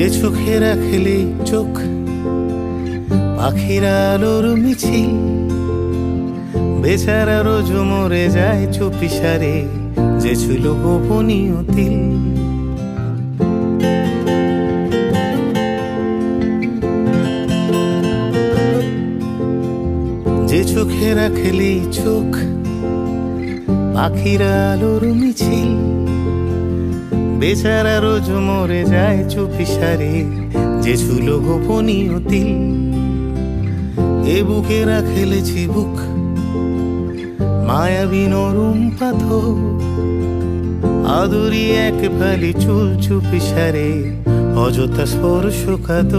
যে চোখে রাখলে চোখ, পাখিরা আলোর মিছিল। বেচারা রোজ মরে যায় চুপিসারে যে ছিল গোপনীয় তিল। যে চোখে রাখলে চোখ, পাখিরা আলোর মিছিল। বেচারা রোজ মরে যায় চুপি সারে, যে ছিল গোপনীয় তিল। এ বুকে রাখেলেছি বুক, মায়াবী নরম পাথর। আদুরি এক ফালি চুল চুপিসারে অযথা স্পর্শ কাত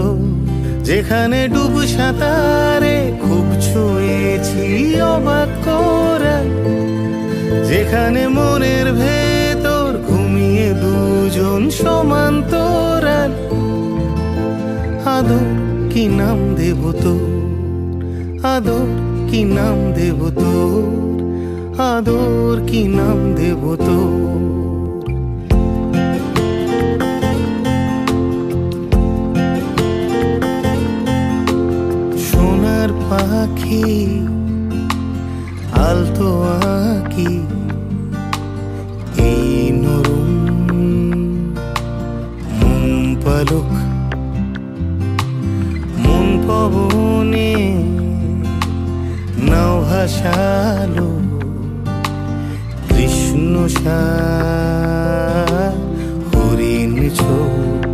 যেখানে ডুব সাঁতারে খুব ছুঁয়েছি অবাক করা, যেখানে মনের ঘুমিয়ে সমান্তরাল আদর কি নাম দেব তোর? আদর কি নাম দেব তোর? আদর কি নাম দেব তোর? সোনার পাখি, আলতো আঁকি পালক। মন পবনে নাও ভাসালো কৃষ্ণ হরিণ চোখ।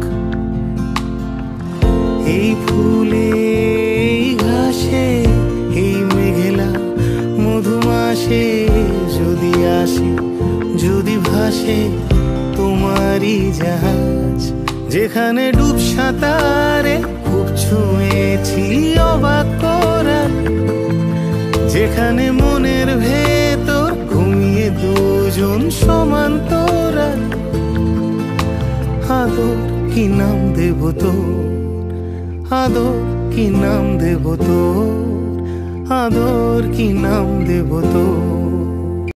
এই ফুলে ঘাসে, এই মেঘেলা মধুমাসে যদি আসে, যদি ভাসে তোমারই জাহাজ। যেখানে ডুব সাঁতারে খুব ছুঁয়েছি অবাক করা। যেখানে মনের ভেতর ঘুমিয়ে দুজন সমান্তরা আদর কি নাম দেব তোর? আদর কি নাম দেব তোর? আদর কি নাম দেব তোর?